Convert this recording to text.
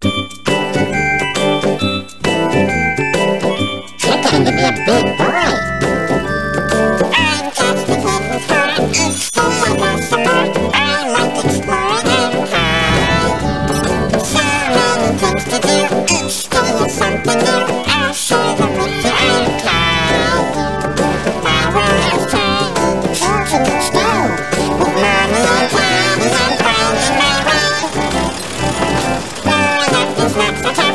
Boy. Don't